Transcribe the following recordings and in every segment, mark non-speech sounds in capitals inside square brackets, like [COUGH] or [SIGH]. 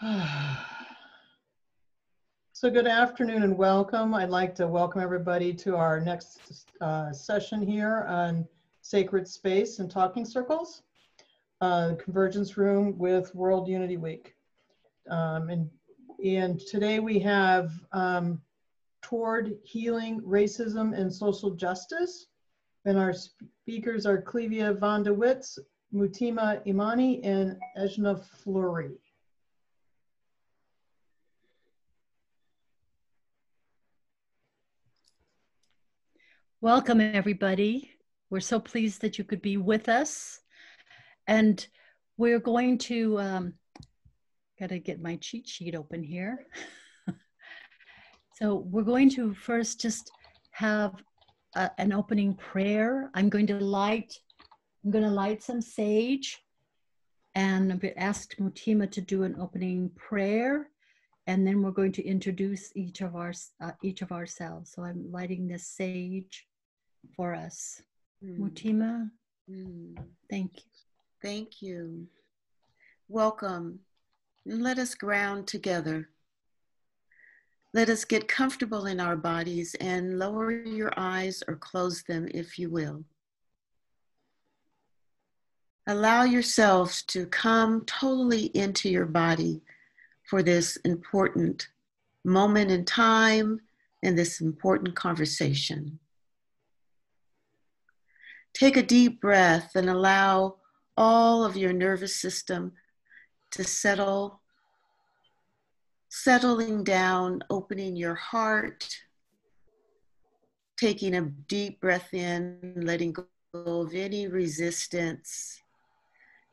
[SIGHS] So good afternoon and welcome. I'd like to welcome everybody to our next uh, session here on sacred space and talking circles, uh, convergence room with World Unity Week. Um, and, and today we have um, toward healing racism and social justice. And our speakers are Clivia von Dewitz, Mutima Imani, and Ejna Fleury. Welcome, everybody. We're so pleased that you could be with us. And we're going to, um, gotta get my cheat sheet open here. [LAUGHS] so we're going to first just have a, an opening prayer. I'm going to light, I'm going to light some sage and I've asked Mutima to do an opening prayer and then we're going to introduce each of our uh, each of ourselves. So I'm lighting this sage for us. Mm. Mutima, mm. thank you. Thank you. Welcome. And let us ground together. Let us get comfortable in our bodies and lower your eyes or close them if you will. Allow yourselves to come totally into your body for this important moment in time and this important conversation. Take a deep breath and allow all of your nervous system to settle, settling down, opening your heart, taking a deep breath in, letting go of any resistance.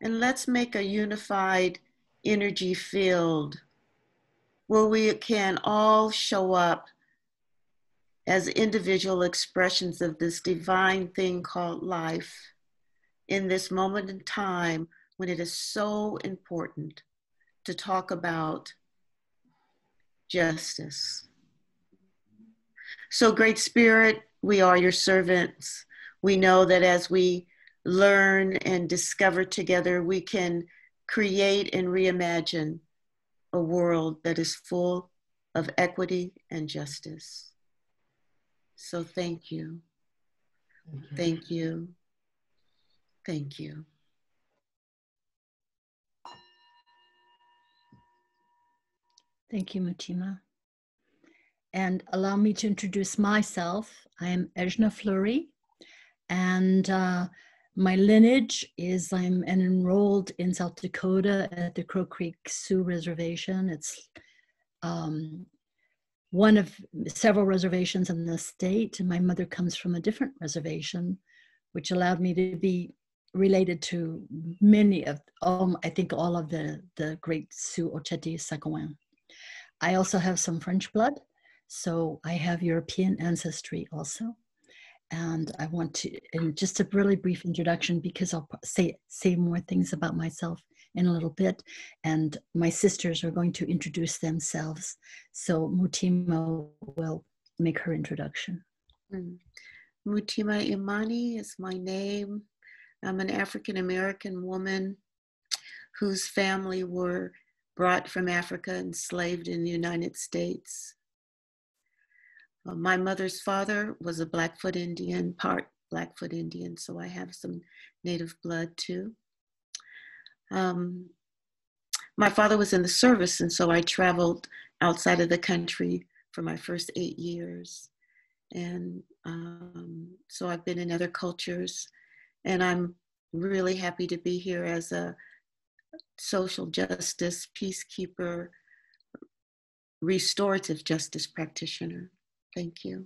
And let's make a unified energy field where we can all show up as individual expressions of this divine thing called life in this moment in time when it is so important to talk about justice. So, Great Spirit, we are your servants. We know that as we learn and discover together, we can create and reimagine a world that is full of equity and justice. So thank you. Thank you. Thank you. Thank you, Mutima. And allow me to introduce myself. I am Ejna Fleury, and uh, my lineage is I'm an enrolled in South Dakota at the Crow Creek Sioux Reservation. It's um, one of several reservations in the state. And my mother comes from a different reservation, which allowed me to be related to many of, um, I think, all of the, the great Sioux Oceti Sakowin. I also have some French blood, so I have European ancestry also. And I want to, and just a really brief introduction because I'll say say more things about myself in a little bit, and my sisters are going to introduce themselves. So Mutima will make her introduction. Mm. Mutima Imani is my name. I'm an African American woman whose family were brought from Africa, enslaved in the United States. Uh, my mother's father was a Blackfoot Indian, part Blackfoot Indian, so I have some native blood too. Um, my father was in the service, and so I traveled outside of the country for my first eight years. And um, so I've been in other cultures, and I'm really happy to be here as a social justice peacekeeper, restorative justice practitioner. Thank you.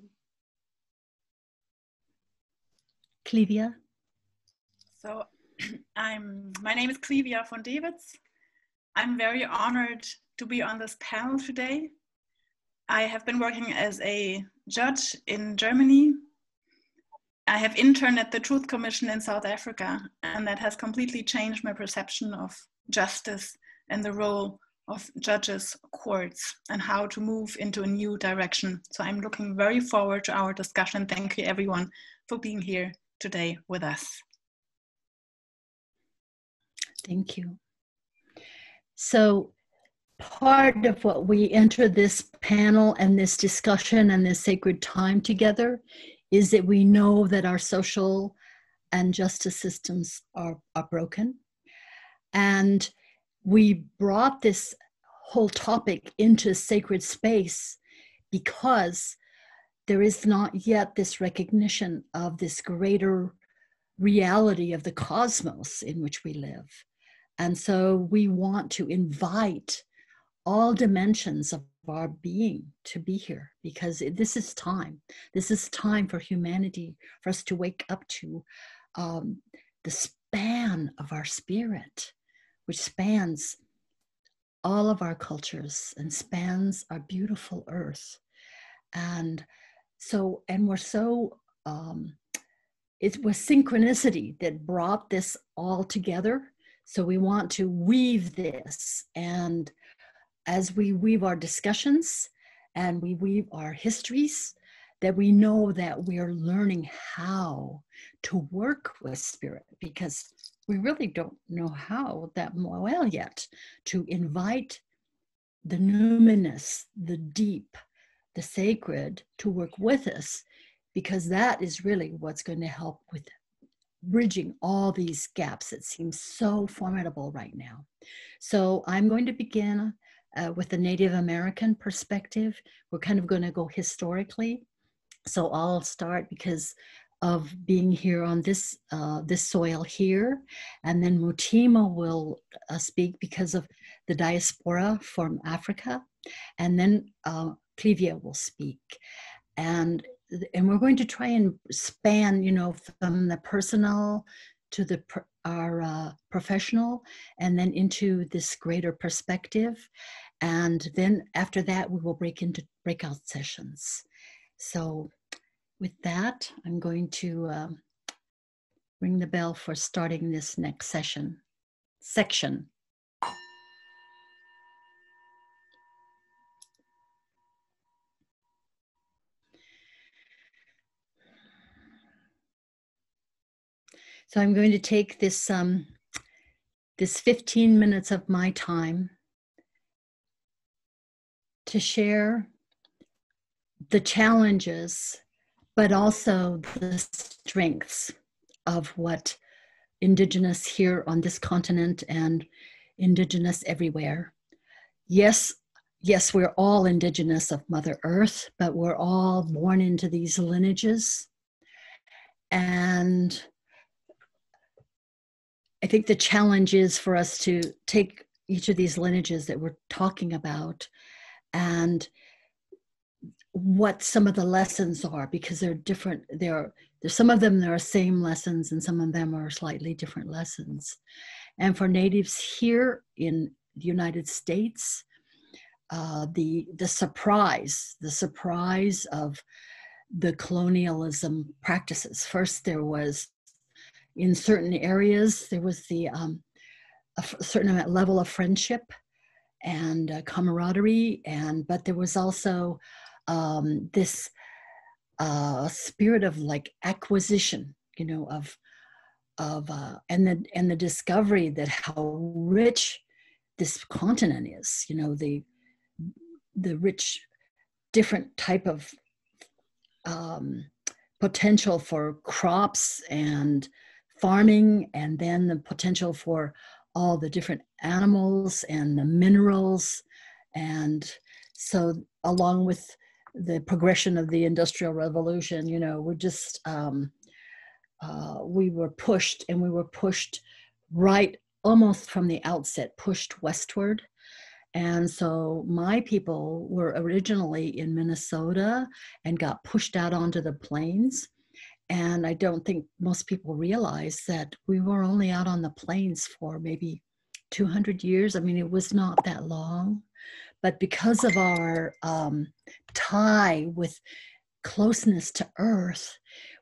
Clivia? So I'm, my name is Clivia von Dewitz. I'm very honored to be on this panel today. I have been working as a judge in Germany. I have interned at the Truth Commission in South Africa, and that has completely changed my perception of justice and the role of judges, courts, and how to move into a new direction. So I'm looking very forward to our discussion. Thank you, everyone, for being here today with us. Thank you. So part of what we enter this panel and this discussion and this sacred time together is that we know that our social and justice systems are, are broken. And we brought this whole topic into sacred space because there is not yet this recognition of this greater reality of the cosmos in which we live. And so we want to invite all dimensions of our being to be here because this is time. This is time for humanity, for us to wake up to um, the span of our spirit, which spans all of our cultures and spans our beautiful earth. And so, and we're so, um, it was synchronicity that brought this all together. So we want to weave this. And as we weave our discussions and we weave our histories, that we know that we are learning how to work with spirit because we really don't know how that well yet to invite the numinous, the deep, the sacred to work with us because that is really what's going to help with bridging all these gaps that seem so formidable right now. So I'm going to begin uh, with the Native American perspective. We're kind of going to go historically. So I'll start because of being here on this uh, this soil here, and then Mutima will uh, speak because of the diaspora from Africa, and then uh, Clivia will speak, and and we're going to try and span, you know, from the personal to the our uh, professional and then into this greater perspective. And then after that we will break into breakout sessions. So with that i'm going to um, ring the bell for starting this next session section So I'm going to take this um, this 15 minutes of my time to share the challenges, but also the strengths of what Indigenous here on this continent and Indigenous everywhere. Yes, yes, we're all Indigenous of Mother Earth, but we're all born into these lineages. And I think the challenge is for us to take each of these lineages that we're talking about and what some of the lessons are because they're different there there's some of them there are same lessons and some of them are slightly different lessons. And for natives here in the united states uh, the the surprise the surprise of the colonialism practices. First there was in certain areas there was the um, a certain level of friendship and uh, camaraderie and but there was also um, this uh, spirit of like acquisition you know of of uh, and the and the discovery that how rich this continent is you know the the rich different type of um, potential for crops and farming and then the potential for all the different animals and the minerals. And so along with the progression of the industrial revolution you know we're just um, uh, we were pushed and we were pushed right almost from the outset pushed westward. And so my people were originally in minnesota and got pushed out onto the plains and I don't think most people realize that we were only out on the plains for maybe 200 years. I mean, it was not that long. But because of our um, tie with closeness to earth,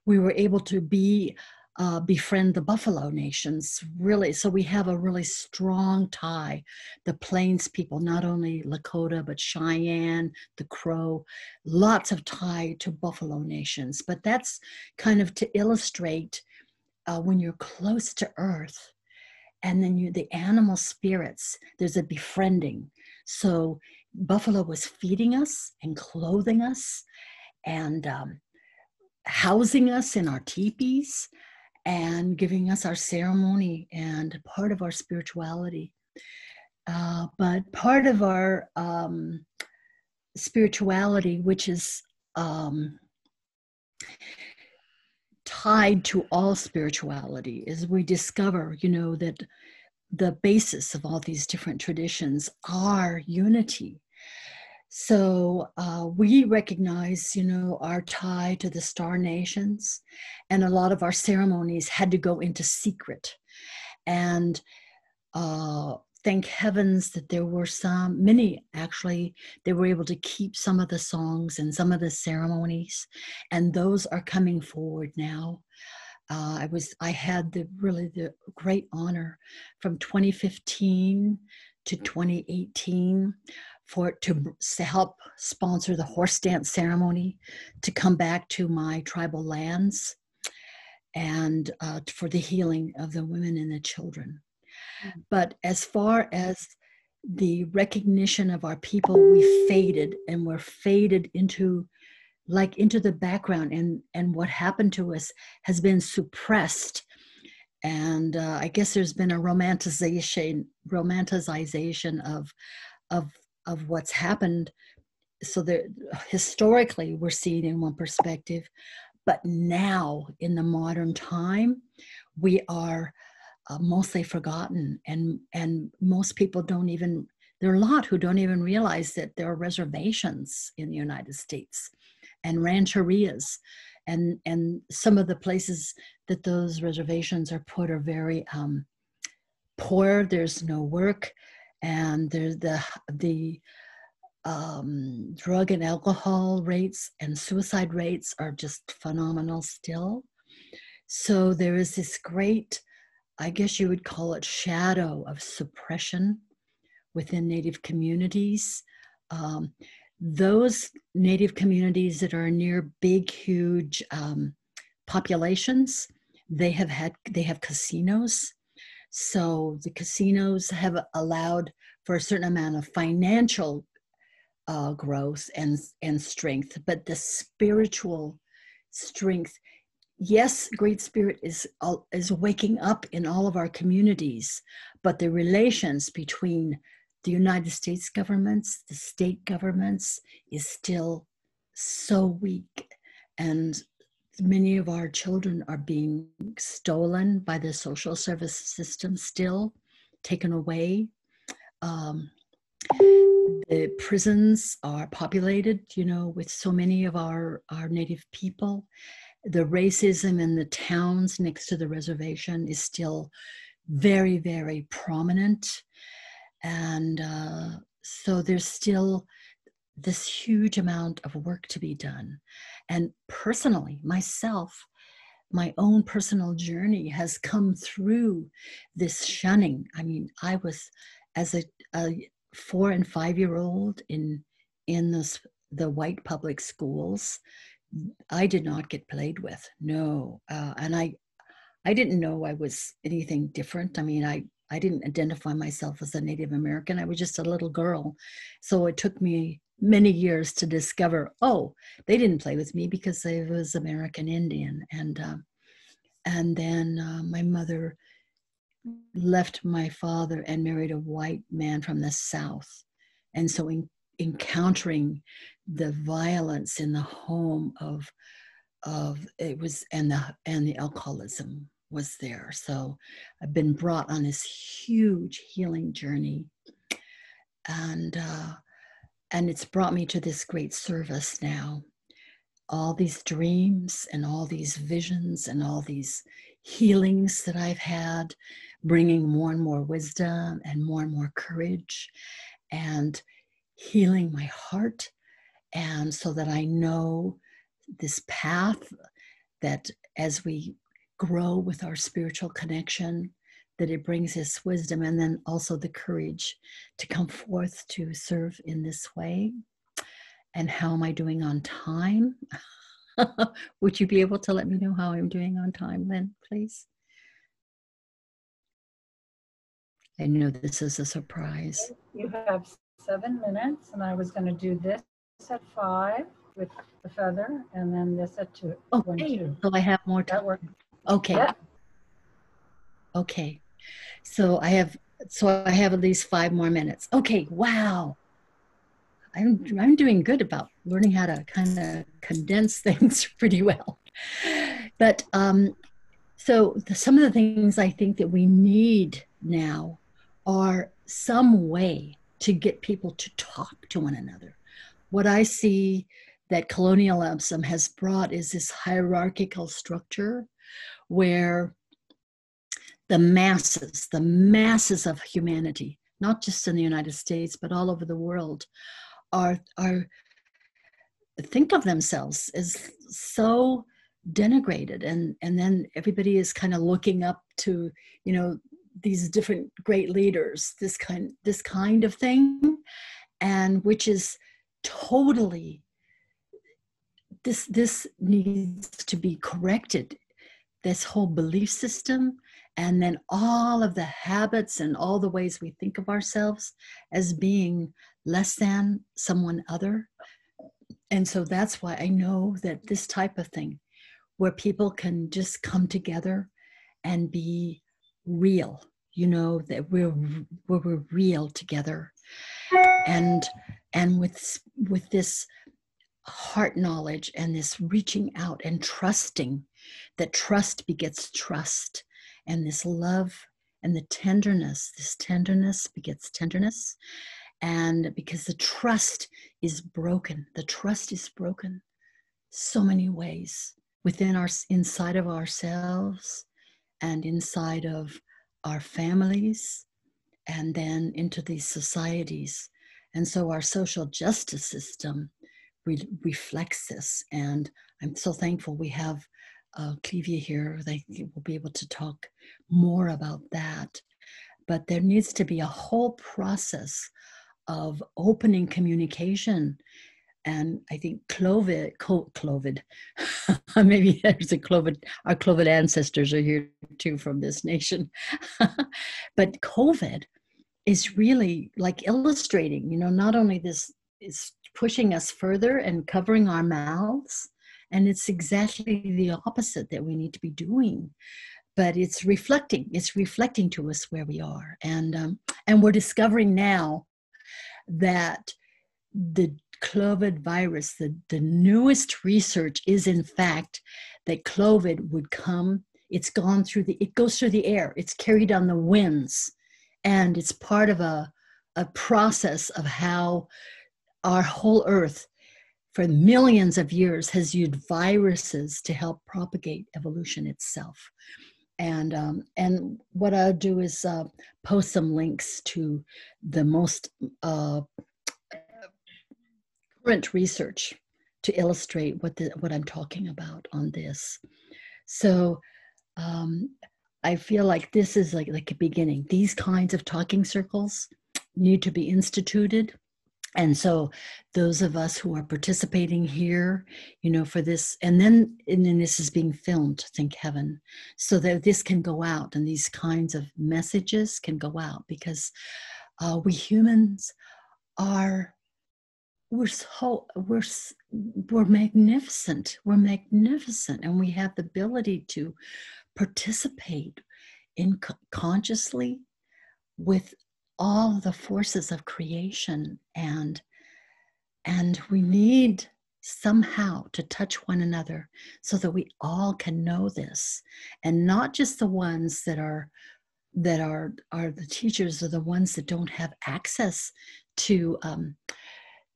we were able to be uh, befriend the Buffalo Nations, really. So we have a really strong tie. The Plains people, not only Lakota, but Cheyenne, the Crow, lots of tie to Buffalo Nations. But that's kind of to illustrate uh, when you're close to Earth and then you the animal spirits there's a befriending so buffalo was feeding us and clothing us and um, housing us in our teepees and giving us our ceremony and part of our spirituality. Uh, but part of our um, spirituality which is um, tied to all spirituality is we discover you know that the basis of all these different traditions are unity so uh, we recognize you know our tie to the star nations and a lot of our ceremonies had to go into secret and uh, thank heavens that there were some, many actually, they were able to keep some of the songs and some of the ceremonies, and those are coming forward now. Uh, I was, I had the really the great honor from 2015 to 2018 for to, to help sponsor the horse dance ceremony to come back to my tribal lands and uh, for the healing of the women and the children. But as far as the recognition of our people, we faded and we're faded into like into the background and and what happened to us has been suppressed and uh, i guess there's been a romanticization romanticization of of of what's happened. So that historically we're seeing in one perspective but now in the modern time we are uh, mostly forgotten and and most people don't even there are a lot who don't even realize that there are reservations in the united states and rancherias and and some of the places that those reservations are put are very um, poor. There's no work and there's the the um, drug and alcohol rates and suicide rates are just phenomenal still so there is this great I guess you would call it shadow of suppression within Native communities. Um, those Native communities that are near big, huge um, populations, they have had they have casinos. So the casinos have allowed for a certain amount of financial uh, growth and and strength, but the spiritual strength yes, Great Spirit is, is waking up in all of our communities, but the relations between the United States governments, the state governments, is still so weak. And many of our children are being stolen by the social service system still, taken away. Um, the prisons are populated, you know, with so many of our, our native people the racism in the towns next to the reservation is still very, very prominent. And uh, so there's still this huge amount of work to be done. And personally, myself, my own personal journey has come through this shunning. I mean, I was as a, a four and five year old in in the, the white public schools I did not get played with. No, uh, and I, I didn't know I was anything different. I mean, I I didn't identify myself as a Native American. I was just a little girl, so it took me many years to discover. Oh, they didn't play with me because I was American Indian, and uh, and then uh, my mother left my father and married a white man from the South, and so in encountering the violence in the home of of it was and the and the alcoholism was there. So i've been brought on this huge healing journey. And uh and it's brought me to this great service now. All these dreams and all these visions and all these healings that i've had bringing more and more wisdom and more and more courage and healing my heart. And so that I know this path that as we grow with our spiritual connection, that it brings us wisdom and then also the courage to come forth to serve in this way. And how am I doing on time? [LAUGHS] Would you be able to let me know how I'm doing on time, Lynn, please? I know this is a surprise. You have seven minutes, and I was going to do this at five with the feather, and then this at two. one, Okay, two. so I have more time. Okay, Yeah. okay. So I have, so I have at least five more minutes. Okay, wow. I'm, I'm doing good about learning how to kind of condense [LAUGHS] things pretty well. But um, so the, some of the things I think that we need now are some way to get people to talk to one another. What I see that colonialism has brought is this hierarchical structure where the masses, the masses of humanity, not just in the United States, but all over the world, are, are think of themselves as so denigrated. And and then everybody is kind of looking up to you know these different great leaders this kind this kind of thing and which is totally this this needs to be corrected. This whole belief system and then all of the habits and all the ways we think of ourselves as being less than someone other. And so that's why i know that this type of thing where people can just come together and be real you know that we're where we're real together. And and with with this heart knowledge and this reaching out and trusting that trust begets trust and this love and the tenderness this tenderness begets tenderness. And because the trust is broken the trust is broken so many ways within our inside of ourselves and inside of our families and then into these societies. And so our social justice system re- reflects this. And i'm so thankful we have uh, Clivia here. They will be able to talk more about that but there needs to be a whole process of opening communication and I think Clovid, Clovid, [LAUGHS] maybe there's a Clovid, our Clovid ancestors are here too from this nation. [LAUGHS] but COVID is really like illustrating, you know, not only this is pushing us further and covering our mouths, and it's exactly the opposite that we need to be doing. But it's reflecting, it's reflecting to us where we are. And, um, and we're discovering now that the COVID virus, the, the newest research is in fact that COVID would come, it's gone through the, it goes through the air, it's carried on the winds, and it's part of a, a process of how our whole earth for millions of years has used viruses to help propagate evolution itself. And, um, and what I'll do is uh, post some links to the most uh, current research to illustrate what the, what I'm talking about on this. So um, I feel like this is like like a beginning. These kinds of talking circles need to be instituted. And so those of us who are participating here, you know, for this, and then and then this is being filmed, thank heaven, so that this can go out and these kinds of messages can go out because uh, we humans are we're so we're we're magnificent we're magnificent and we have the ability to participate in consciously with all the forces of creation and and we need somehow to touch one another so that we all can know this. And not just the ones that are that are are the teachers are the ones that don't have access to um,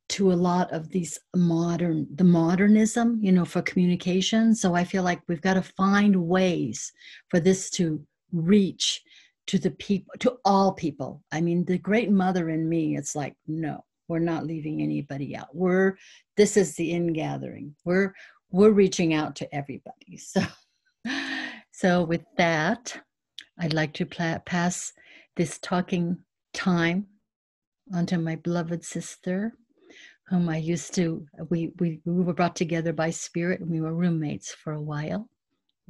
to a lot of these modern the modernism you know for communication. So i feel like we've got to find ways for this to reach to the people to all people i mean the great mother in me it's like no we're not leaving anybody out we're this is the ingathering we're we're reaching out to everybody [LAUGHS] so so with that i'd like to pass this talking time onto my beloved sister whom I used to, we, we, we were brought together by spirit and we were roommates for a while.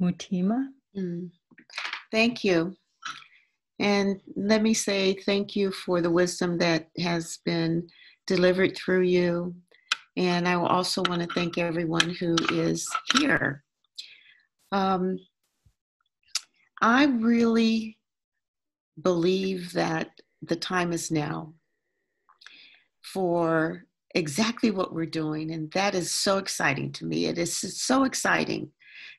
Mutima. Mm. Thank you. And let me say thank you for the wisdom that has been delivered through you. And I also want to thank everyone who is here. Um, I really believe that the time is now for exactly what we're doing. And that is so exciting to me. It is so exciting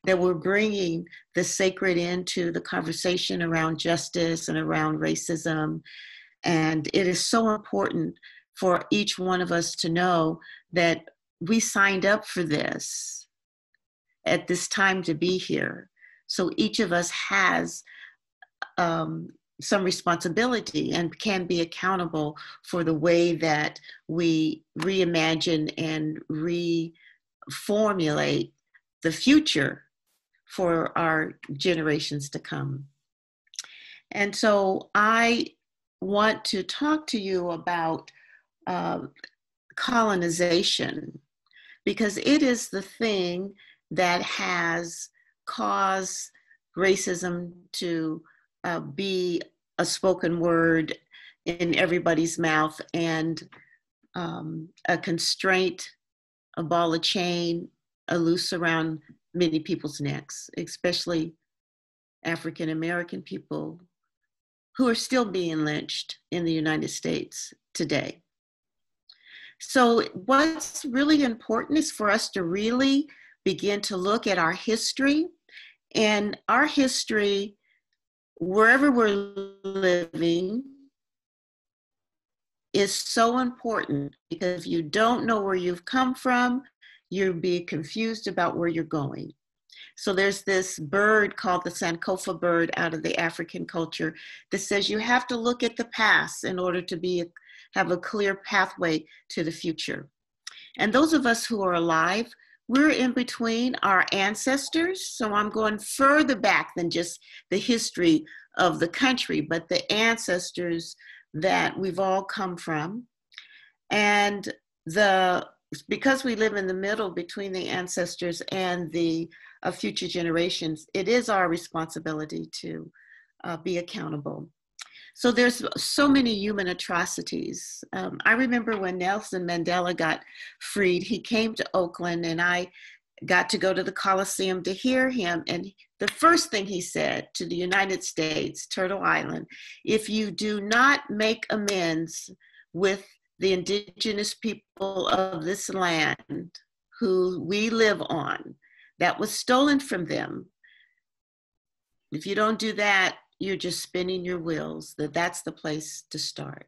that we're bringing the sacred into the conversation around justice and around racism. And it is so important for each one of us to know that we signed up for this at this time to be here. So each of us has um, some responsibility and can be accountable for the way that we reimagine and reformulate the future for our generations to come. And so I want to talk to you about uh, colonization because it is the thing that has caused racism to uh, be a spoken word in everybody's mouth and um, a constraint, a ball of chain, a loose around many people's necks, especially African American people who are still being lynched in the United States today. So, what's really important is for us to really begin to look at our history. And our history wherever we're living is so important because if you don't know where you've come from, you'll be confused about where you're going. So there's this bird called the Sankofa bird out of the African culture that says you have to look at the past in order to be have a clear pathway to the future. And those of us who are alive, we're in between our ancestors. So I'm going further back than just the history of the country, but the ancestors that we've all come from. And the because we live in the middle between the ancestors and the uh, future generations, it is our responsibility to uh, be accountable. So there's so many human atrocities. Um, I remember when Nelson Mandela got freed, he came to Oakland and I got to go to the Coliseum to hear him. And the first thing he said to the United States, Turtle Island, if you do not make amends with the indigenous people of this land who we live on, that was stolen from them, if you don't do that, you're just spinning your wheels, that that's the place to start.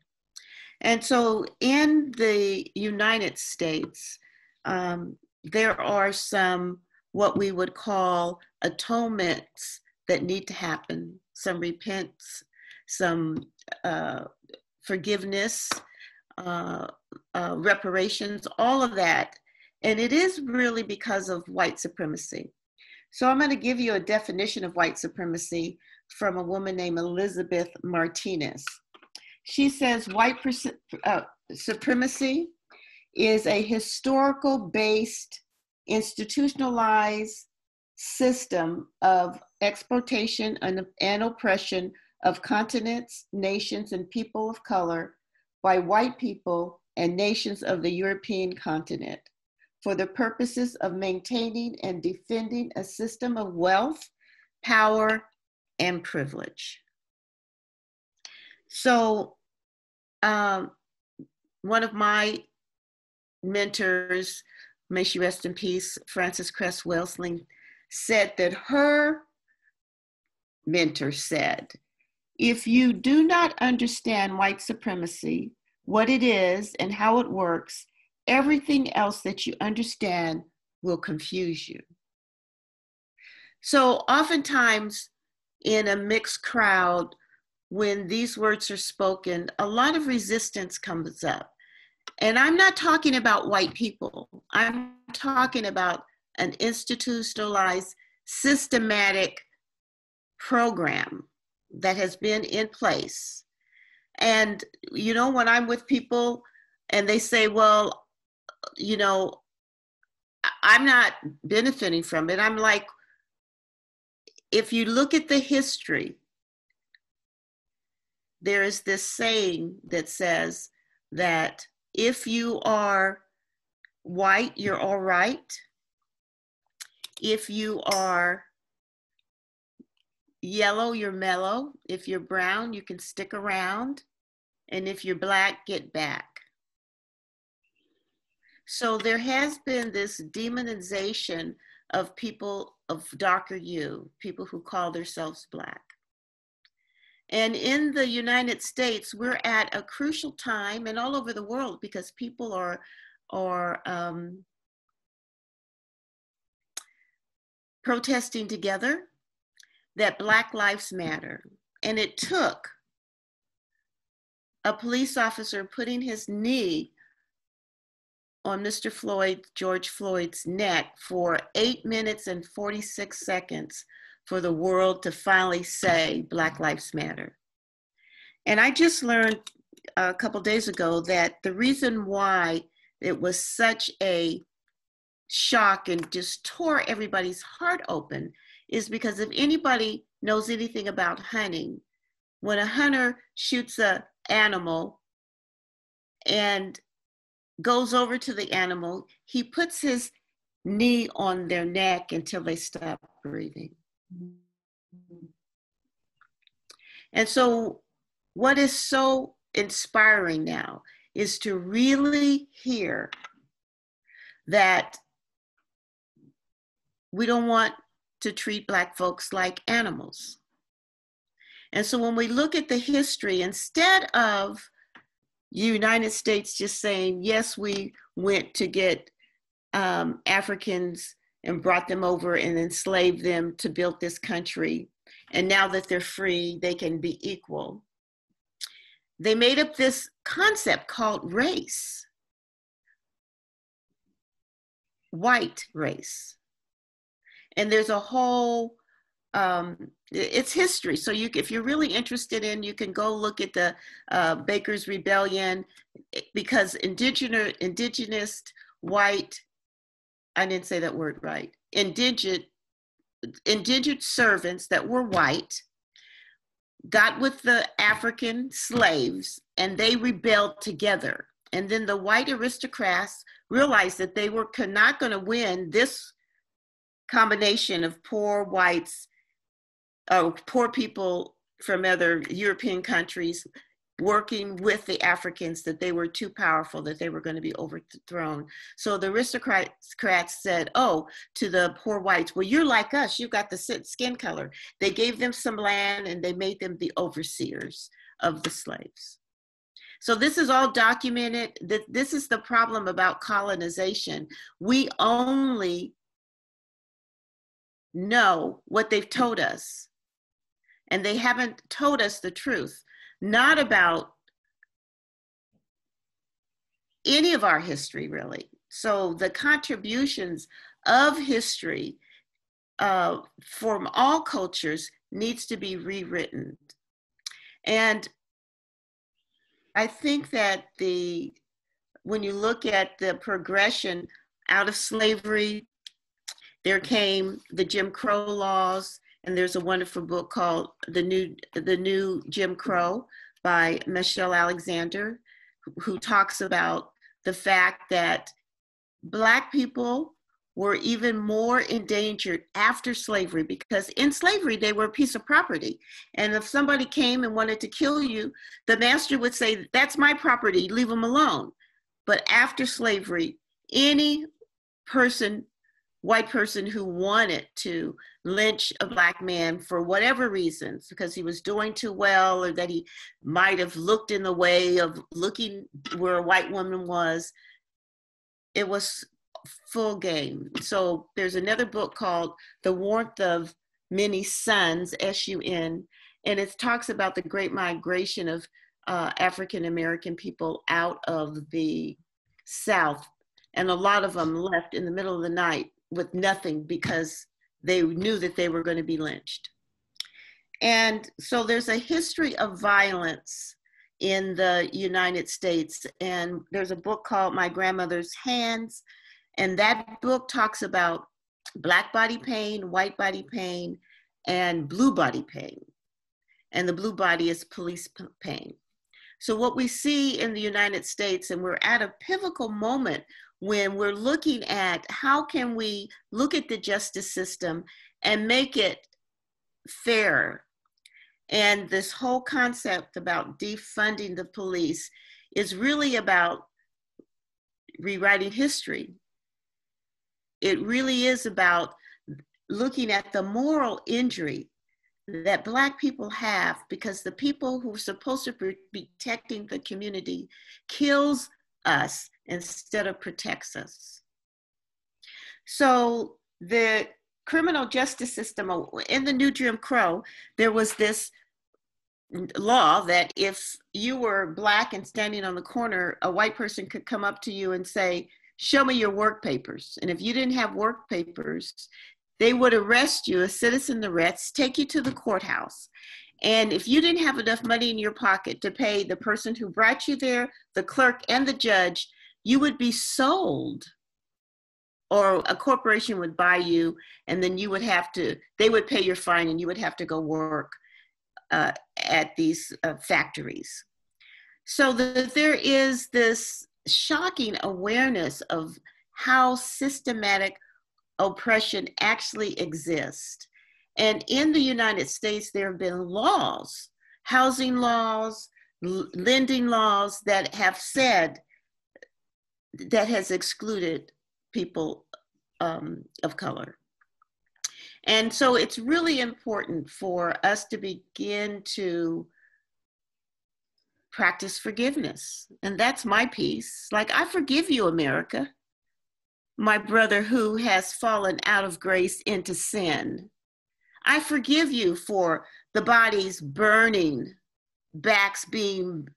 And so in the United States, um, there are some what we would call atonements that need to happen, some repents, some uh, forgiveness, uh, uh, reparations, all of that. And it is really because of white supremacy. So I'm going to give you a definition of white supremacy from a woman named Elizabeth Martinez. She says white uh, supremacy is a historical based, institutionalized system of exploitation and, and oppression of continents, nations, and people of color by white people and nations of the European continent for the purposes of maintaining and defending a system of wealth, power, and privilege. So, um, one of my mentors, may she rest in peace, Frances Cress Welsing, said that her mentor said, if you do not understand white supremacy, what it is and how it works, everything else that you understand will confuse you. So, oftentimes, in a mixed crowd, when these words are spoken, a lot of resistance comes up. And I'm not talking about white people, I'm talking about an institutionalized, systematic program that has been in place. And, you know, when I'm with people and they say, well, you know, I'm not benefiting from it, I'm like, if you look at the history, there is this saying that says that if you are white, you're all right. If you are yellow, you're mellow. If you're brown, you can stick around. And if you're black, get back. So there has been this demonization of people of darker hue, people who call themselves black. And in the United States, we're at a crucial time and all over the world because people are, are um, protesting together that Black Lives Matter. And it took a police officer putting his knee on Mr. Floyd, George Floyd's neck for eight minutes and 46 seconds for the world to finally say Black Lives Matter. And I just learned a couple days ago that the reason why it was such a shock and just tore everybody's heart open is because if anybody knows anything about hunting, when a hunter shoots a animal and goes over to the animal, he puts his knee on their neck until they stop breathing. And so, what is so inspiring now is to really hear that we don't want to treat Black folks like animals. And so, when we look at the history, instead of United States just saying, yes, we went to get um, Africans and brought them over and enslaved them to build this country. And now that they're free, they can be equal. They made up this concept called race, white race. And there's a whole um, it's history. So you, if you're really interested in, you can go look at the uh, Bacon's Rebellion, because indigenous, indigenous white, I didn't say that word right. Indigent, indigent servants that were white got with the African slaves and they rebelled together. And then the white aristocrats realized that they were not going to win this combination of poor whites uh, poor people from other European countries working with the Africans that they were too powerful, that they were going to be overthrown. So the aristocrats said, oh, to the poor whites, well, you're like us, you've got the skin color. They gave them some land and they made them the overseers of the slaves. So this is all documented. That this is the problem about colonization. We only know what they've told us and they haven't told us the truth, not about any of our history, really. So the contributions of history uh, from all cultures needs to be rewritten. And I think that the when you look at the progression out of slavery, there came the Jim Crow laws, and there's a wonderful book called The New, the New Jim Crow by Michelle Alexander, who talks about the fact that Black people were even more endangered after slavery because in slavery they were a piece of property. And if somebody came and wanted to kill you, the master would say, That's my property, leave them alone. But after slavery, any person white person who wanted to lynch a black man for whatever reasons, because he was doing too well or that he might have looked in the way of looking where a white woman was, it was full game. So there's another book called The Warmth of Many Suns, S U N, and it talks about the great migration of uh, African American people out of the South. And a lot of them left in the middle of the night with nothing because they knew that they were going to be lynched. And so there's a history of violence in the United States. And there's a book called My Grandmother's Hands. And that book talks about black body pain, white body pain, and blue body pain. and the blue body is police pain. So, what we see in the United States, and we're at a pivotal moment when we're looking at how can we look at the justice system and make it fair. And this whole concept about defunding the police is really about rewriting history. It really is about looking at the moral injury that Black people have because the people who are supposed to be protecting the community kills us instead of protects us. So the criminal justice system in the new Jim Crow, there was this law that if you were black and standing on the corner, a white person could come up to you and say, show me your work papers. And if you didn't have work papers, they would arrest you, a citizen arrest, take you to the courthouse. And if you didn't have enough money in your pocket to pay the person who brought you there, the clerk, and the judge, you would be sold. Or a corporation would buy you, and then you would have to, they would pay your fine, and you would have to go work uh, at these uh, factories. So that there is this shocking awareness of how systematic oppression actually exists. And in the United States, there have been laws, housing laws, lending laws that have said that has excluded people um, of color. And so it's really important for us to begin to practice forgiveness. And that's my piece. Like, I forgive you, America my brother who has fallen out of grace into sin. I forgive you for the bodies burning, backs being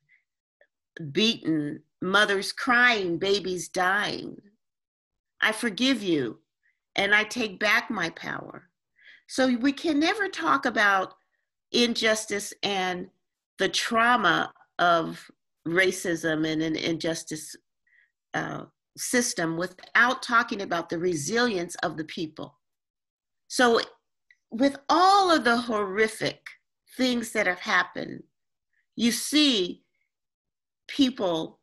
beaten, mothers crying, babies dying. I forgive you and I take back my power. So we can never talk about injustice and the trauma of racism and, and injustice uh, system without talking about the resilience of the people. So, with all of the horrific things that have happened, you see people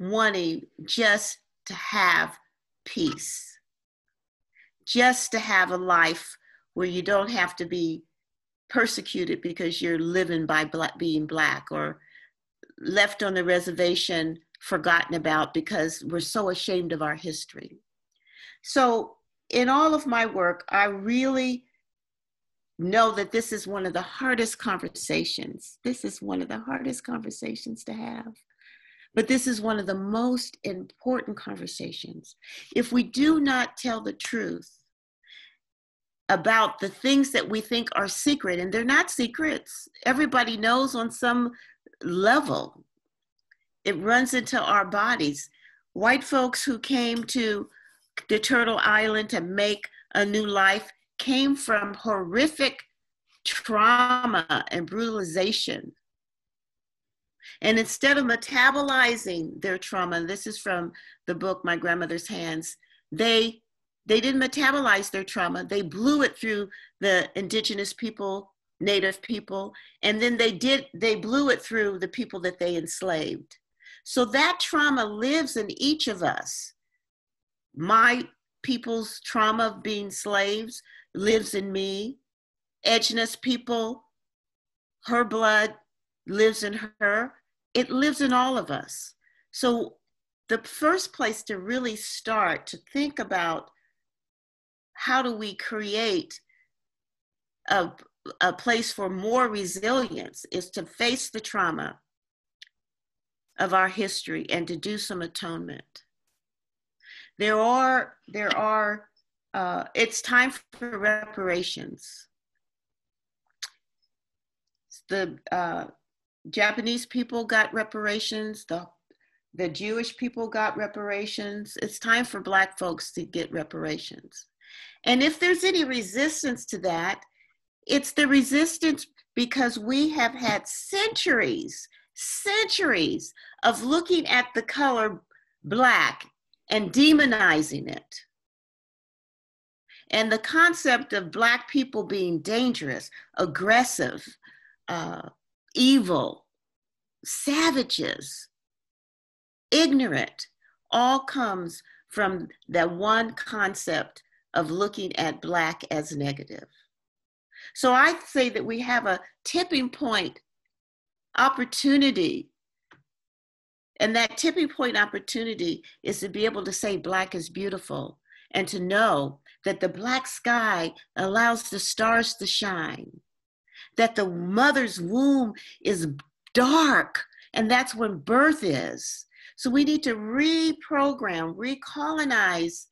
wanting just to have peace, just to have a life where you don't have to be persecuted because you're living by black, being black or left on the reservation forgotten about because we're so ashamed of our history. So, in all of my work, I really know that this is one of the hardest conversations. This is one of the hardest conversations to have. But this is one of the most important conversations. If we do not tell the truth about the things that we think are secret, and they're not secrets, everybody knows on some level it runs into our bodies. White folks who came to the Turtle Island to make a new life came from horrific trauma and brutalization. And instead of metabolizing their trauma, this is from the book My Grandmother's Hands, they they didn't metabolize their trauma. They blew it through the indigenous people, native people, and then they did they blew it through the people that they enslaved. So that trauma lives in each of us. My people's trauma of being slaves lives in me. Ejna's people, her blood lives in her. It lives in all of us. So the first place to really start to think about how do we create a, a place for more resilience is to face the trauma of our history and to do some atonement. There are, there are, uh, it's time for reparations. The uh, Japanese people got reparations, the, the Jewish people got reparations. It's time for Black folks to get reparations. And if there's any resistance to that, it's the resistance because we have had centuries centuries of looking at the color black and demonizing it. And the concept of black people being dangerous, aggressive, uh, evil, savages, ignorant, all comes from that one concept of looking at Black as negative. So I say that we have a tipping point opportunity. And that tipping point opportunity is to be able to say Black is beautiful and to know that the black sky allows the stars to shine, that the mother's womb is dark, and that's when birth is. So we need to reprogram, recolonize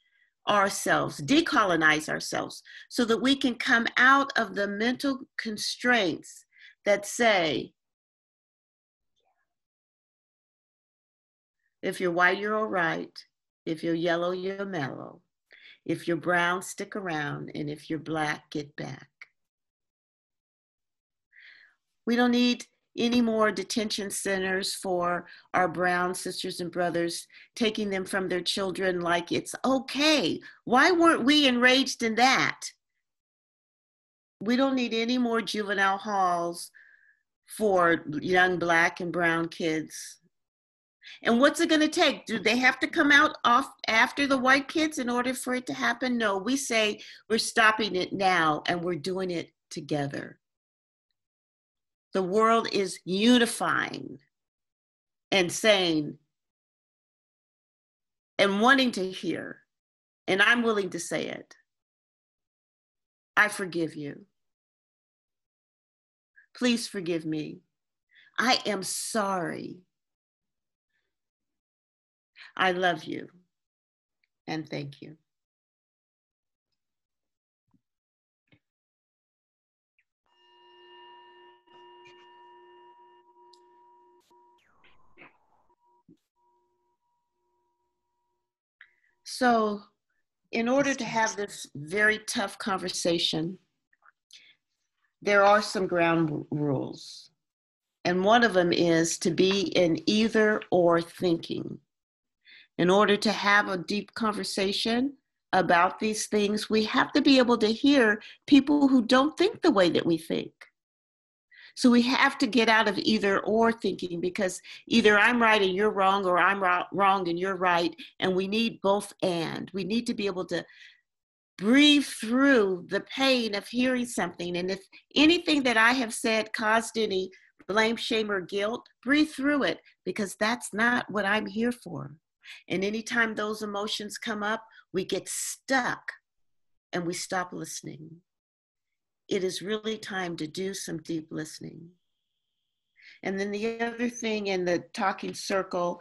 ourselves, decolonize ourselves, so that we can come out of the mental constraints that say, if you're white, you're all right. If you're yellow, you're mellow. If you're brown, stick around. And if you're black, get back. We don't need any more detention centers for our brown sisters and brothers, taking them from their children like it's okay. Why weren't we enraged in that? We don't need any more juvenile halls for young black and brown kids. And what's it going to take? Do they have to come out off after the white kids in order for it to happen? No, we say we're stopping it now and we're doing it together. The world is unifying and saying and wanting to hear, and I'm willing to say it. I forgive you. Please forgive me. I am sorry. I love you and thank you. So, in order to have this very tough conversation, there are some ground rules. And one of them is to be in either or thinking. In order to have a deep conversation about these things, we have to be able to hear people who don't think the way that we think. So we have to get out of either or thinking because either I'm right and you're wrong, or I'm wrong and you're right. And we need both and. We need to be able to breathe through the pain of hearing something. And if anything that I have said caused any blame, shame, or guilt, breathe through it because that's not what I'm here for. And anytime those emotions come up, we get stuck and we stop listening. It is really time to do some deep listening. And then the other thing in the talking circle,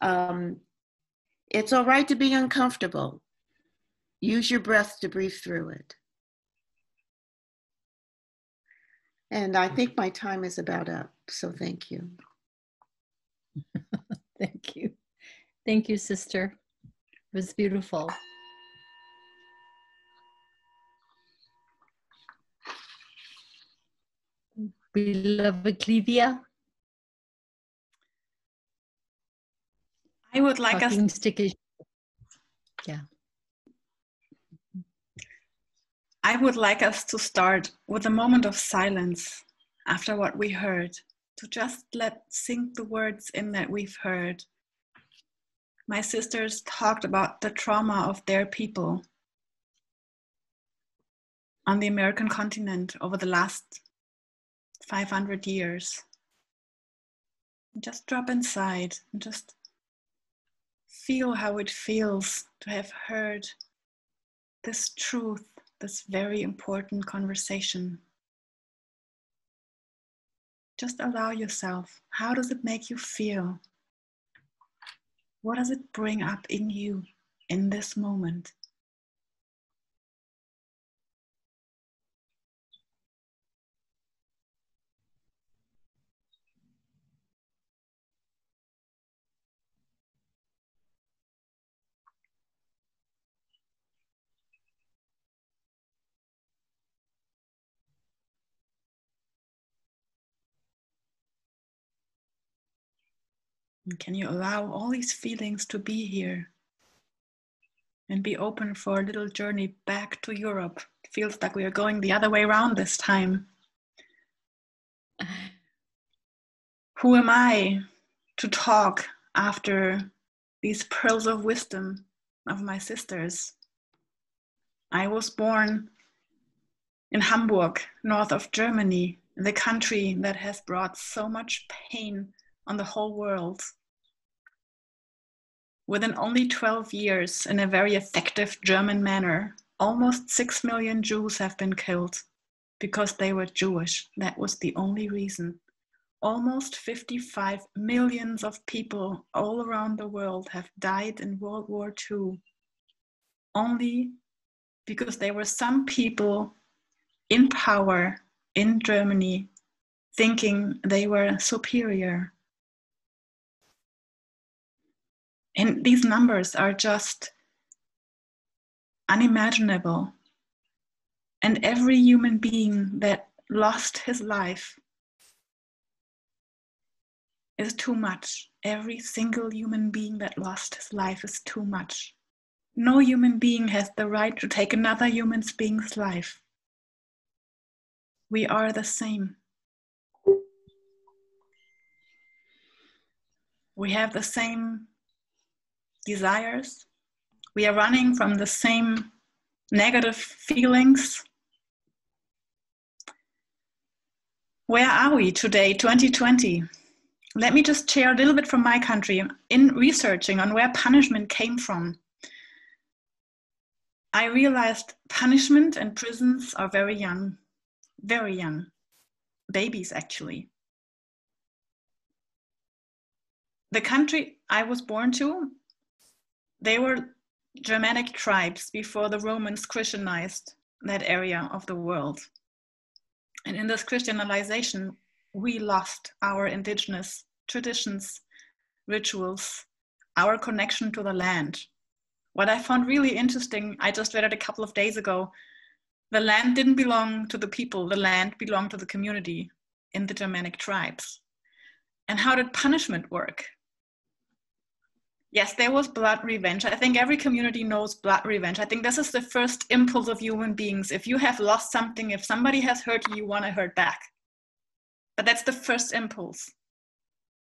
um, it's all right to be uncomfortable. Use your breath to breathe through it. And I think my time is about up, so thank you. [LAUGHS] thank you. Thank you, sister. It was beautiful. Beloved Clivia. I would like Talking us. Yeah. I would like us to start with a moment of silence after what we heard, to just let sink the words in that we've heard my sisters talked about the trauma of their people on the American continent over the last 500 years. Just drop inside and just feel how it feels to have heard this truth, this very important conversation. Just allow yourself. How does it make you feel? What does it bring up in you in this moment? And can you allow all these feelings to be here? And be open for a little journey back to Europe. It feels like we are going the other way around this time. [SIGHS] Who am I to talk after these pearls of wisdom of my sisters? I was born in Hamburg, north of Germany, the country that has brought so much pain on the whole world. Within only 12 years, in a very effective German manner, almost 6 million Jews have been killed because they were Jewish. That was the only reason. Almost 55 millions of people all around the world have died in World War II only because there were some people in power in Germany thinking they were superior. And these numbers are just unimaginable. And every human being that lost his life is too much. Every single human being that lost his life is too much. No human being has the right to take another human being's life. We are the same. We have the same desires. We are running from the same negative feelings. Where are we today, 2020? Let me just share a little bit from my country. In researching on where punishment came from, I realized punishment and prisons are very young, very young, babies actually. The country I was born to they were Germanic tribes before the Romans Christianized that area of the world. And in this Christianization, we lost our indigenous traditions, rituals, our connection to the land. What I found really interesting, I just read it a couple of days ago. The land didn't belong to the people, the land belonged to the community in the Germanic tribes. And how did punishment work? Yes, there was blood revenge. I think every community knows blood revenge. I think this is the first impulse of human beings. If you have lost something, if somebody has hurt you, you want to hurt back. But that's the first impulse.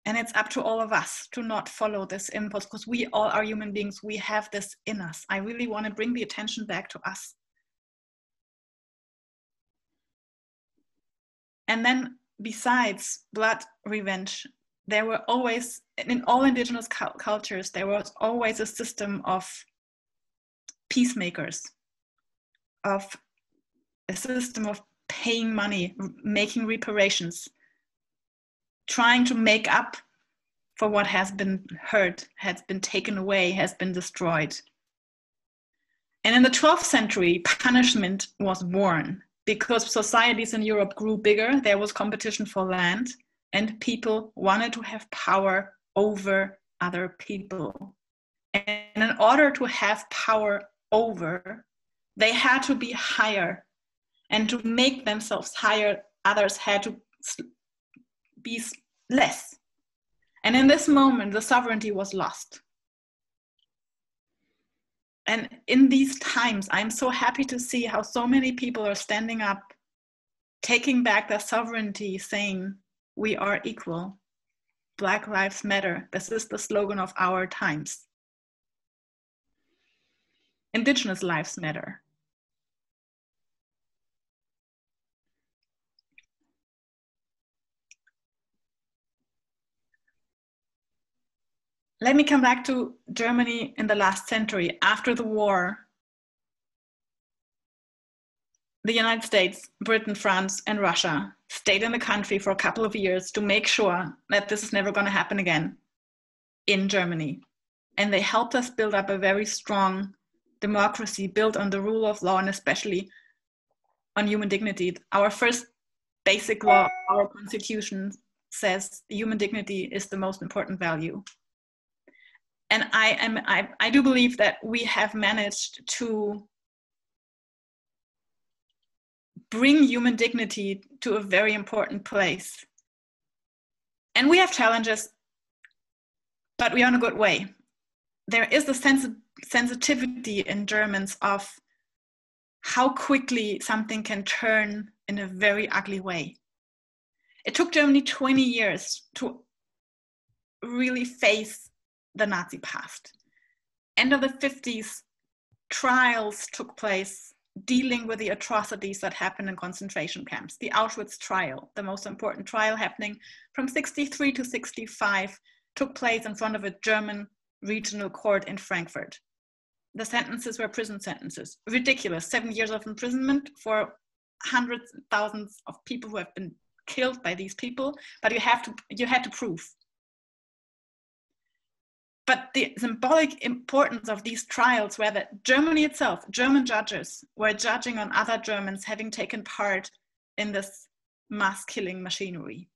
And it's up to all of us to not follow this impulse because we all are human beings. We have this in us. I really want to bring the attention back to us. And then, besides blood revenge, there were always in all indigenous cultures there was always a system of peacemakers of a system of paying money making reparations trying to make up for what has been hurt has been taken away has been destroyed. And in the 12th century punishment was born. Because societies in europe grew bigger there was competition for land and people wanted to have power over other people. And in order to have power over, they had to be higher. And to make themselves higher, others had to be less. And in this moment, the sovereignty was lost. And in these times, I'm so happy to see how so many people are standing up, taking back their sovereignty, saying, we are equal. Black Lives Matter. This is the slogan of our times. Indigenous lives matter. Let me come back to Germany in the last century. After the war, the United States, Britain, France, and Russia stayed in the country for a couple of years to make sure that this is never going to happen again in Germany. And they helped us build up a very strong democracy built on the rule of law and especially on human dignity. Our first basic law, our constitution says human dignity is the most important value. And I am I, I do believe that we have managed to bring human dignity to a very important place. And we have challenges, but we are in a good way. There is sens- sensitivity in Germans of how quickly something can turn in a very ugly way. It took Germany 20 years to really face the Nazi past. End of the 50s, trials took place dealing with the atrocities that happened in concentration camps. The Auschwitz trial, the most important trial happening from 63 to 65, took place in front of a German regional court in Frankfurt. The sentences were prison sentences. Ridiculous. Seven years of imprisonment for hundreds, thousands of people who have been killed by these people, but you have to you had to prove. But the symbolic importance of these trials were that Germany itself, German judges, were judging on other Germans having taken part in this mass killing machinery.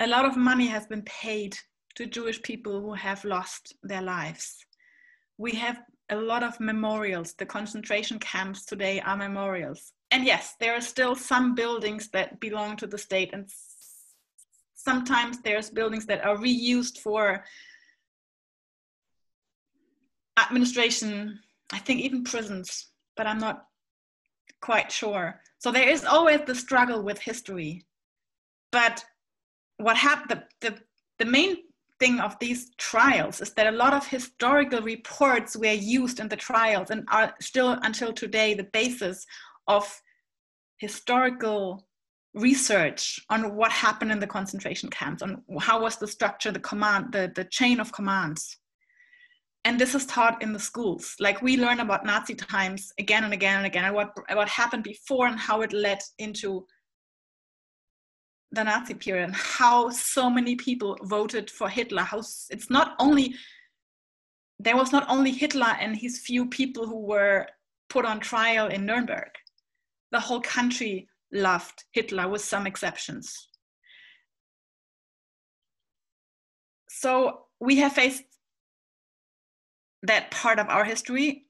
A lot of money has been paid to Jewish people who have lost their lives. We have a lot of memorials. The concentration camps today are memorials. And yes, there are still some buildings that belong to the state, and sometimes there's buildings that are reused for administration, I think even prisons, but I'm not quite sure. So there is always the struggle with history. But what happened, the, the, the main thing of these trials is that a lot of historical reports were used in the trials and are still until today the basis of historical research on what happened in the concentration camps on how was the structure the command the, the chain of commands and this is taught in the schools like we learn about nazi times again and again and again and what what happened before and how it led into the Nazi period and how so many people voted for Hitler. How it's not only there was not only Hitler and his few people who were put on trial in Nuremberg. The whole country loved Hitler with some exceptions. So we have faced that part of our history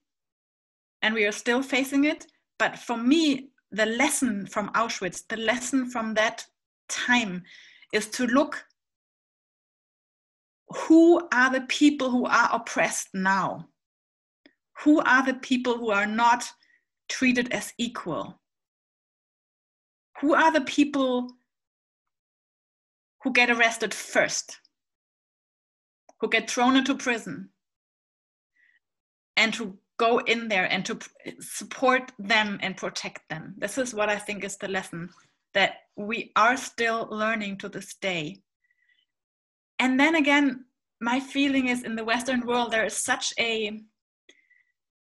and we are still facing it. But for me, the lesson from Auschwitz, the lesson from that time is to look who are the people who are oppressed now? Who are the people who are not treated as equal? Who are the people who get arrested first? Who get thrown into prison? And to go in there and to support them and protect them. This is what I think is the lesson that we are still learning to this day. And then again, my feeling is in the Western world, there is such a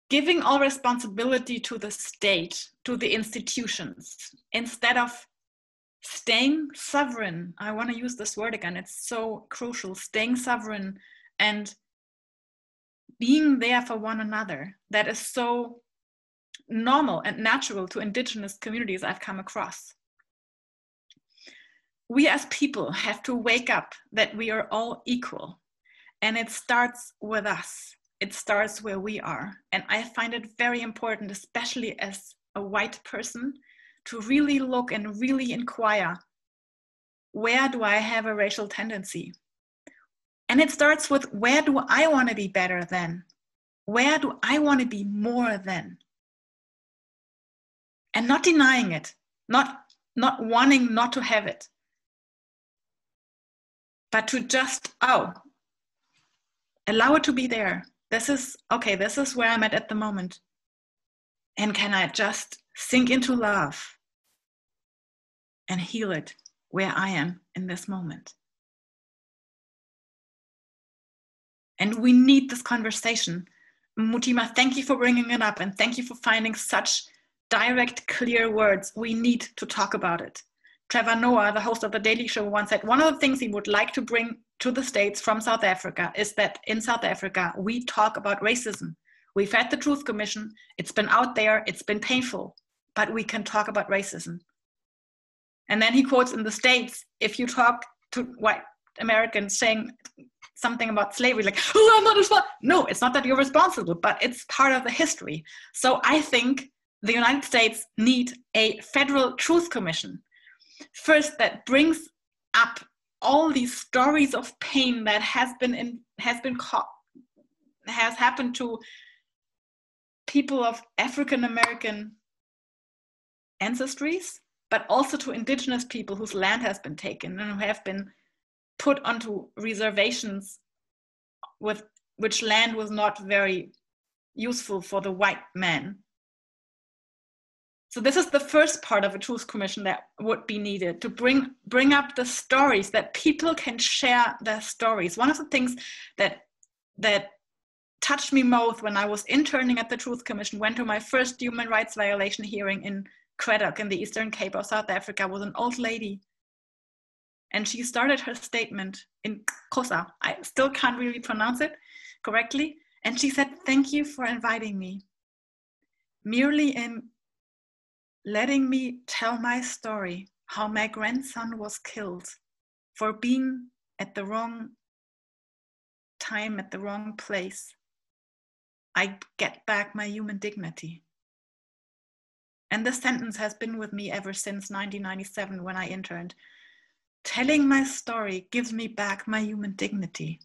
giving all responsibility to the state, to the institutions, instead of staying sovereign. I want to use this word again, it's so crucial staying sovereign and being there for one another. That is so normal and natural to indigenous communities I've come across we as people have to wake up that we are all equal. And it starts with us, it starts where we are. And I find it very important, especially as a white person, to really look and really inquire where do I have a racial tendency? And it starts with where do I want to be better than? Where do I want to be more than? And not denying it, not, not wanting not to have it, but to just, oh, allow it to be there. This is, okay, this is where I'm at at the moment. And can I just sink into love and heal it where I am in this moment? And we need this conversation. Mutima, thank you for bringing it up and thank you for finding such direct, clear words. We need to talk about it. Trevor Noah, the host of The Daily Show, once said one of the things he would like to bring to the States from South Africa is that in South Africa, we talk about racism. We've had the Truth Commission, it's been out there, it's been painful, but we can talk about racism. And then he quotes in the States if you talk to white Americans saying something about slavery, like, oh, I'm not responsible. No, it's not that you're responsible, but it's part of the history. So I think the United States need a federal truth commission first that brings up all these stories of pain that has been in, has been caught, has happened to people of African American ancestries, but also to indigenous people whose land has been taken and who have been put onto reservations with which land was not very useful for the white man. So this is the first part of a truth commission that would be needed to bring bring up the stories that people can share their stories. One of the things that that touched me most when I was interning at the Truth Commission, went to my first human rights violation hearing in Cradock in the Eastern Cape of South Africa, was an old lady. And she started her statement in Xhosa. I still can't really pronounce it correctly. And she said, Thank you for inviting me. Merely in letting me tell my story, how my grandson was killed for being at the wrong time, at the wrong place, I get back my human dignity. And this sentence has been with me ever since 1997 when I interned. Telling my story gives me back my human dignity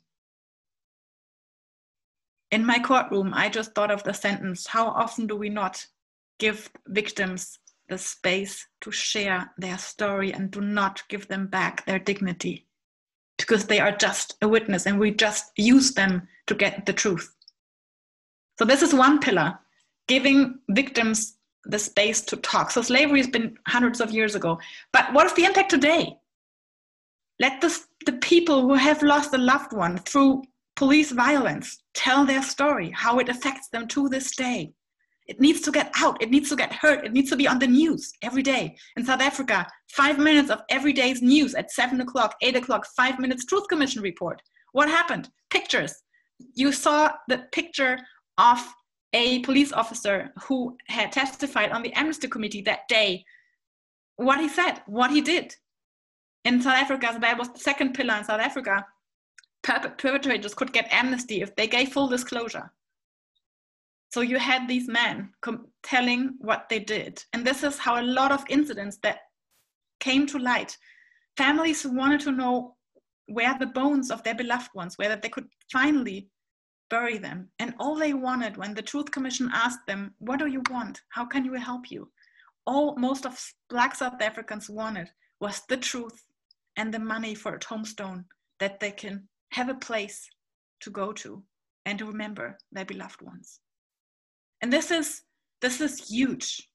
in my courtroom, I just thought of the sentence How often do we not give victims the space to share their story and do not give them back their dignity? Because they are just a witness and we just use them to get the truth. So, this is one pillar giving victims the space to talk. So, slavery has been hundreds of years ago. But what is the impact today? Let the, the people who have lost a loved one through police violence tell their story, how it affects them to this day. It needs to get out. It needs to get heard. It needs to be on the news every day. In South Africa, five minutes of every day's news at seven o'clock, eight o'clock, five minutes Truth Commission report. What happened? Pictures. You saw the picture of a police officer who had testified on the Amnesty Committee that day. What he said, what he did. In South Africa, that was the second pillar in South Africa perpetrators could get amnesty if they gave full disclosure. So you had these men telling what they did. And this is how a lot of incidents that came to light. Families wanted to know where the bones of their beloved ones were, that they could finally bury them. And all they wanted when the Truth Commission asked them, What do you want? How can we help you? All most of Black South Africans wanted was the truth and the money for a tombstone that they can have a place to go to and to remember their beloved ones. And this is this is huge.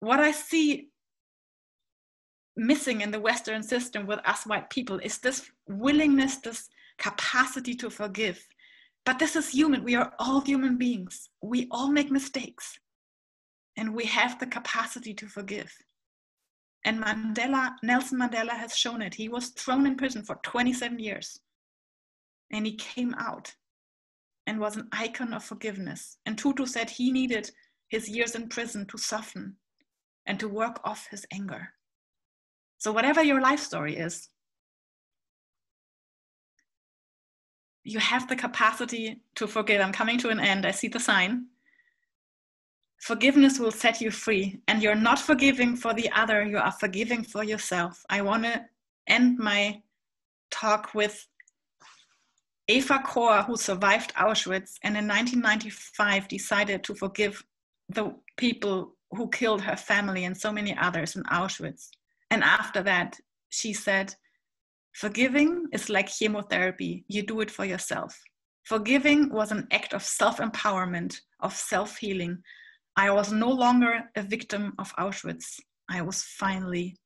What I see missing in the Western system with us white people is this willingness, this capacity to forgive. But this is human. We are all human beings. We all make mistakes. And we have the capacity to forgive. And Mandela, Nelson Mandela has shown it. He was thrown in prison for 27 years and he came out and was an icon of forgiveness. And Tutu said he needed his years in prison to soften and to work off his anger. So, whatever your life story is, you have the capacity to forgive. I'm coming to an end. I see the sign. Forgiveness will set you free, and you're not forgiving for the other, you are forgiving for yourself. I want to end my talk with Eva Kor, who survived Auschwitz and in 1995 decided to forgive the people who killed her family and so many others in Auschwitz. And after that, she said, Forgiving is like chemotherapy, you do it for yourself. Forgiving was an act of self empowerment, of self healing. I was no longer a victim of Auschwitz. I was finally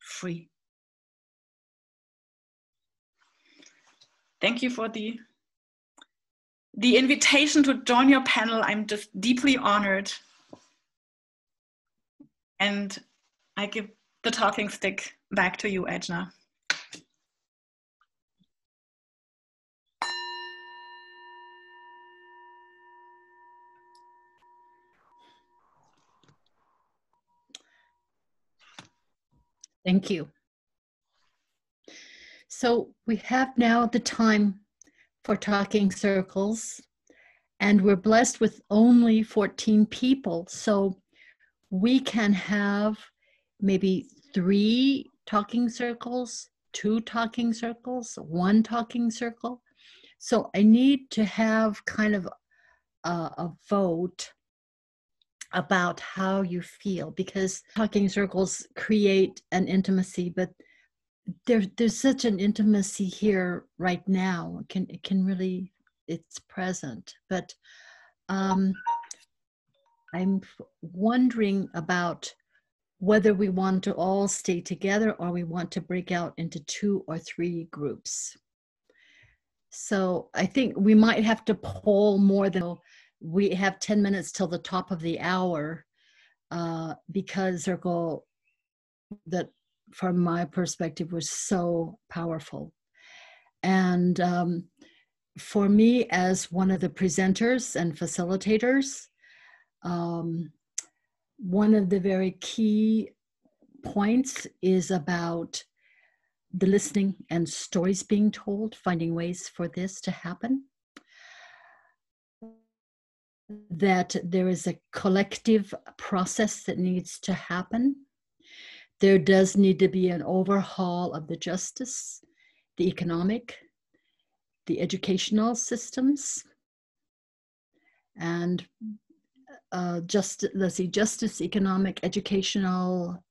free. Thank you for the the invitation to join your panel. I'm just deeply honored. And I give the talking stick back to you, Ejna. Thank you. So we have now the time for talking circles, and we're blessed with only 14 people. So we can have maybe three talking circles, two talking circles, one talking circle. So I need to have kind of a, a vote about how you feel because talking circles create an intimacy, but there, there's such an intimacy here right now. It can it can really it's present, but um, I'm wondering about whether we want to all stay together or we want to break out into two or three groups. So I think we might have to poll more than we have 10 minutes till the top of the hour uh, because their goal that from my perspective was so powerful. And um, for me, as one of the presenters and facilitators, um, one of the very key points is about the listening and stories being told, finding ways for this to happen. That there is a collective process that needs to happen. There does need to be an overhaul of the justice, the economic, the educational systems, and uh, just let's see, justice, economic, educational,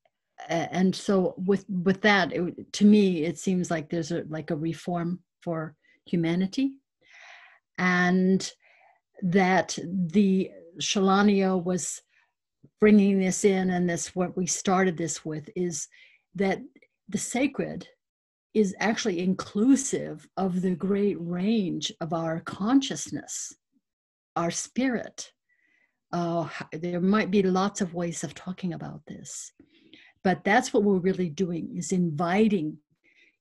and so with with that, it, to me, it seems like there's a like a reform for humanity, and that the Shalania was bringing this in, and this what we started this with is that the sacred is actually inclusive of the great range of our consciousness, our spirit, uh, there might be lots of ways of talking about this but that's what we're really doing is inviting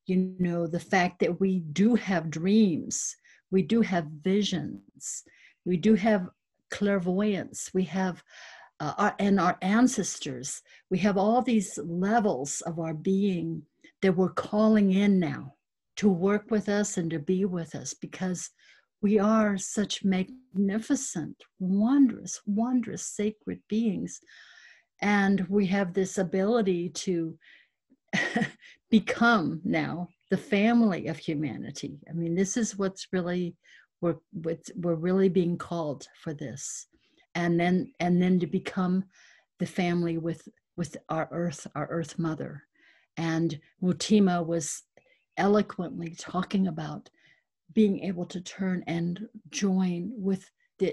you know the fact that we do have dreams we do have visions we do have clairvoyance we have uh, our, and our ancestors we have all these levels of our being that we're calling in now to work with us and to be with us because we are such magnificent, wondrous, wondrous sacred beings. And we have this ability to [LAUGHS] become now the family of humanity. I mean, this is what's really we're we're really being called for this, and then and then to become the family with with our Earth, our Earth Mother, and Mutima was eloquently talking about being able to turn and join with the,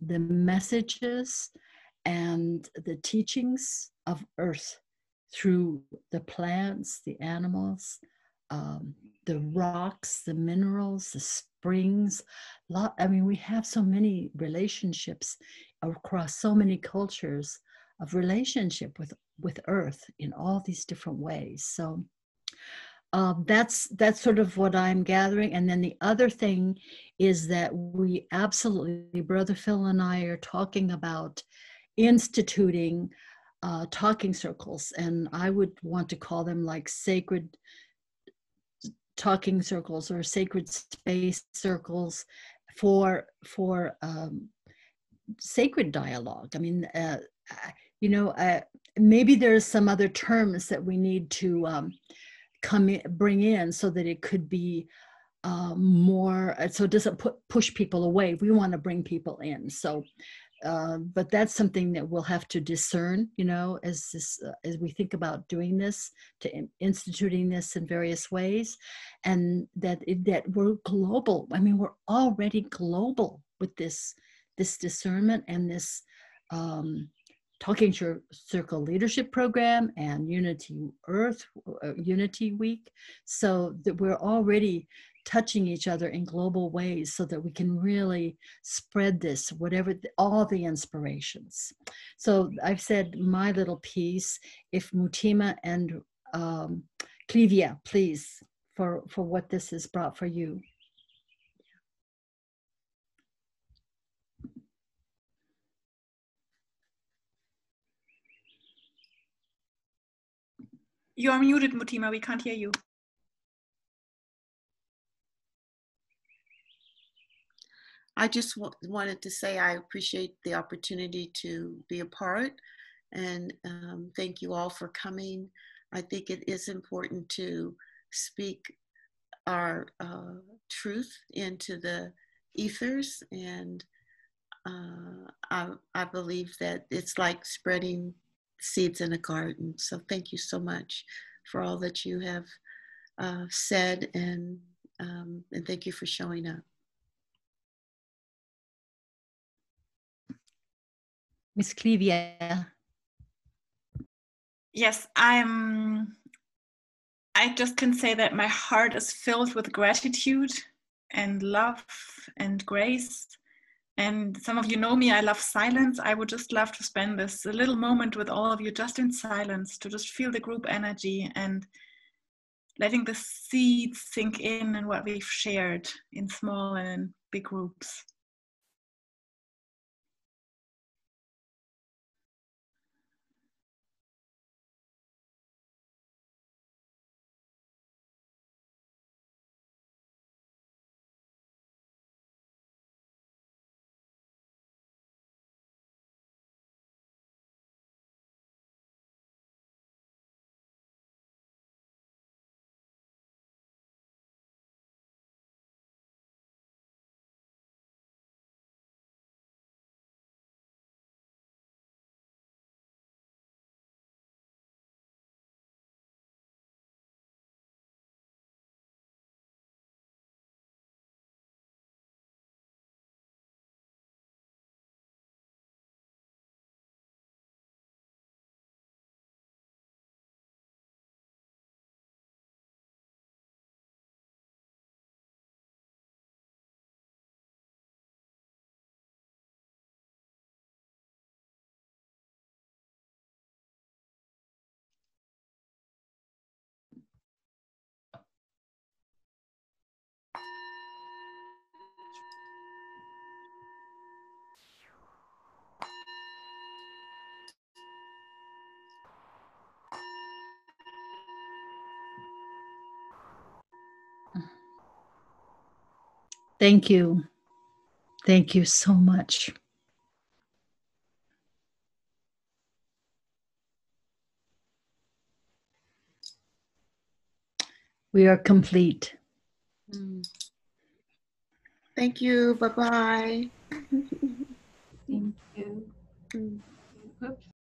the messages and the teachings of earth through the plants, the animals, um, the rocks, the minerals, the springs. Lot, I mean, we have so many relationships across so many cultures of relationship with with earth in all these different ways. So um, that's that's sort of what I'm gathering. And then the other thing is that we absolutely, Brother Phil and I are talking about instituting uh, talking circles, and I would want to call them like sacred talking circles or sacred space circles for for um, sacred dialogue. I mean, uh, you know, uh, maybe there's some other terms that we need to. Um, come in, bring in so that it could be uh, more uh, so it doesn't put push people away we want to bring people in so uh, but that's something that we'll have to discern you know as this uh, as we think about doing this to in, instituting this in various ways and that that we're global i mean we're already global with this this discernment and this um, Talking Circle Leadership Program and Unity Earth, uh, Unity Week, so that we're already touching each other in global ways so that we can really spread this, whatever, all the inspirations. So I've said my little piece. If Mutima and um, Clivia, please, for, for what this has brought for you. You are muted, Mutima. We can't hear you. I just wanted to say I appreciate the opportunity to be a part and um, thank you all for coming. I think it is important to speak our uh, truth into the ethers and uh, I, I believe that it's like spreading seeds in a garden. So thank you so much for all that you have uh, said, and um, and thank you for showing up. Miss Clivia. Yes, I'm. I just can say that my heart is filled with gratitude and love and grace. And some of you know me, I love silence. I would just love to spend this a little moment with all of you just in silence to just feel the group energy and letting the seeds sink in and what we've shared in small and big groups. Thank you. Thank you so much. We are complete. Thank you. Bye bye. Thank you. Mm. Oops.